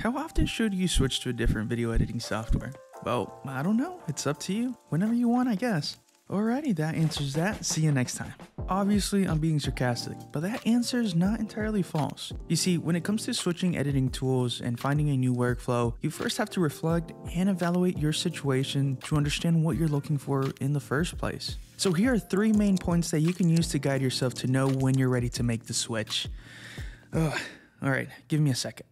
How often should you switch to a different video editing software? Well, I don't know. It's up to you. Whenever you want, I guess. Alrighty, that answers that. See you next time. Obviously, I'm being sarcastic, but that answer is not entirely false. You see, when it comes to switching editing tools and finding a new workflow, you first have to reflect and evaluate your situation to understand what you're looking for in the first place. So, here are three main points that you can use to guide yourself to know when you're ready to make the switch. Ugh. Alright, give me a second.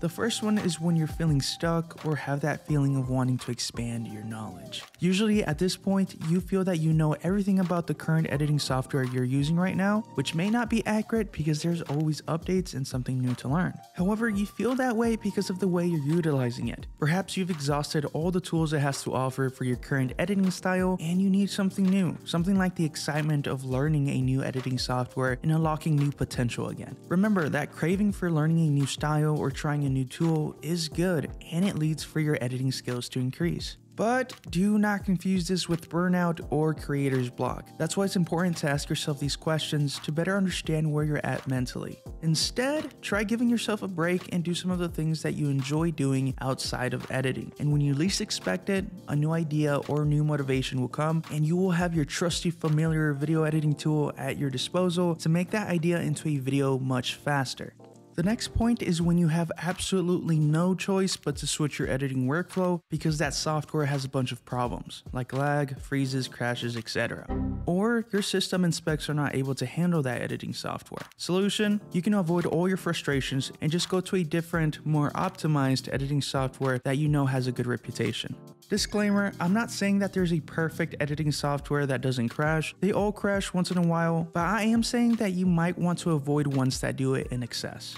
The first one is when you're feeling stuck or have that feeling of wanting to expand your knowledge. Usually at this point, you feel that you know everything about the current editing software you're using right now, which may not be accurate because there's always updates and something new to learn. However, you feel that way because of the way you're utilizing it. Perhaps you've exhausted all the tools it has to offer for your current editing style and you need something new, something like the excitement of learning a new editing software and unlocking new potential again. Remember that craving for learning a new style or trying a new tool is good and it leads for your editing skills to increase. But do not confuse this with burnout or creator's block. That's why it's important to ask yourself these questions to better understand where you're at mentally. Instead, try giving yourself a break and do some of the things that you enjoy doing outside of editing. And when you least expect it, a new idea or new motivation will come, and you will have your trusty familiar video editing tool at your disposal to make that idea into a video much faster. The next point is when you have absolutely no choice but to switch your editing workflow because that software has a bunch of problems, like lag, freezes, crashes, etc. Or your system and specs are not able to handle that editing software. Solution, you can avoid all your frustrations and just go to a different, more optimized editing software that you know has a good reputation. Disclaimer, I'm not saying that there's a perfect editing software that doesn't crash. They all crash once in a while, but I am saying that you might want to avoid ones that do it in excess.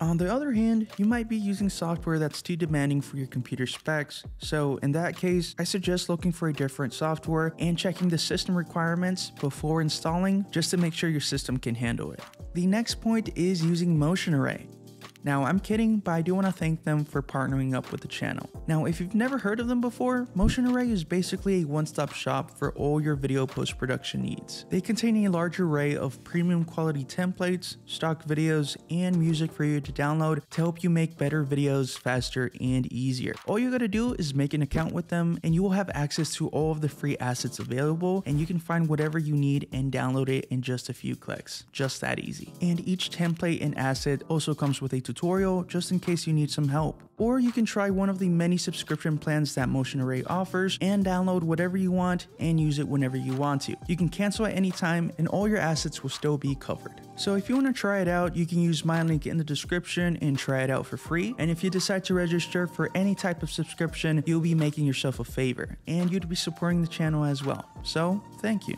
On the other hand, you might be using software that's too demanding for your computer specs, so in that case, I suggest looking for a different software and checking the system requirements before installing just to make sure your system can handle it. The next point is using Motion Array. Now, I'm kidding, but I do want to thank them for partnering up with the channel. Now, if you've never heard of them before, Motion Array is basically a one-stop shop for all your video post-production needs. They contain a large array of premium quality templates, stock videos, and music for you to download to help you make better videos faster and easier. All you gotta do is make an account with them and you will have access to all of the free assets available and you can find whatever you need and download it in just a few clicks. Just that easy. And each template and asset also comes with a tutorial tutorial just in case you need some help. Or you can try one of the many subscription plans that Motion Array offers and download whatever you want and use it whenever you want to. You can cancel at any time and all your assets will still be covered. So if you want to try it out, you can use my link in the description and try it out for free. And if you decide to register for any type of subscription, you'll be making yourself a favor and you'd be supporting the channel as well. So thank you.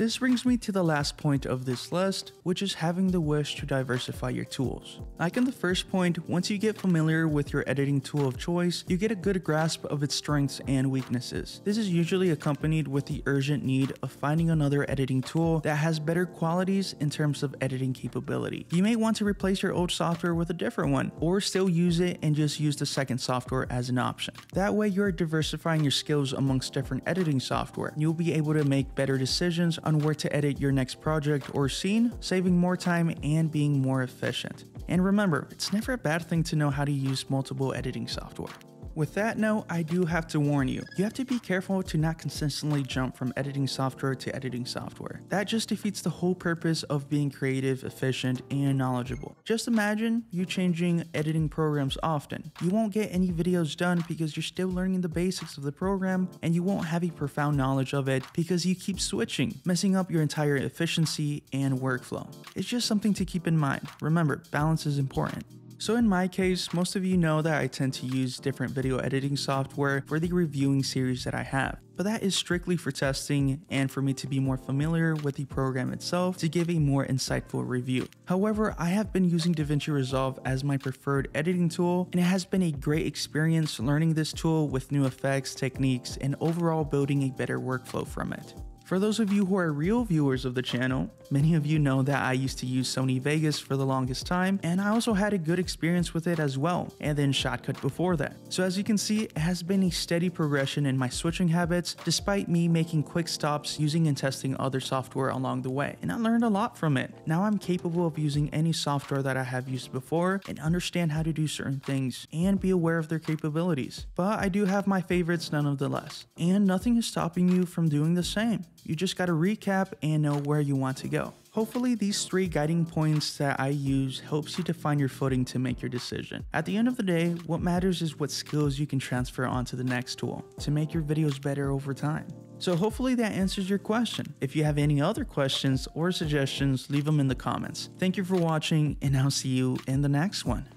This brings me to the last point of this list, which is having the wish to diversify your tools. Like in the first point, once you get familiar with your editing tool of choice, you get a good grasp of its strengths and weaknesses. This is usually accompanied with the urgent need of finding another editing tool that has better qualities in terms of editing capability. You may want to replace your old software with a different one, or still use it and just use the second software as an option. That way you're diversifying your skills amongst different editing software. You'll be able to make better decisions on where to edit your next project or scene, saving more time and being more efficient. And remember, it's never a bad thing to know how to use multiple editing software. With that note, I do have to warn you, you have to be careful to not consistently jump from editing software to editing software. That just defeats the whole purpose of being creative, efficient, and knowledgeable. Just imagine you changing editing programs often. You won't get any videos done because you're still learning the basics of the program and you won't have a profound knowledge of it because you keep switching, messing up your entire efficiency and workflow. It's just something to keep in mind. Remember, balance is important. So in my case, most of you know that I tend to use different video editing software for the reviewing series that I have but that is strictly for testing and for me to be more familiar with the program itself to give a more insightful review. However, I have been using DaVinci Resolve as my preferred editing tool and it has been a great experience learning this tool with new effects, techniques, and overall building a better workflow from it. For those of you who are real viewers of the channel, many of you know that I used to use Sony Vegas for the longest time, and I also had a good experience with it as well, and then Shotcut before that. So as you can see, it has been a steady progression in my switching habits, despite me making quick stops using and testing other software along the way, and I learned a lot from it. Now I'm capable of using any software that I have used before and understand how to do certain things and be aware of their capabilities. But I do have my favorites nonetheless, and nothing is stopping you from doing the same. You just gotta recap and know where you want to go. Hopefully these three guiding points that I use helps you to find your footing to make your decision. At the end of the day, what matters is what skills you can transfer onto the next tool to make your videos better over time. So hopefully that answers your question. If you have any other questions or suggestions, leave them in the comments. Thank you for watching and I'll see you in the next one.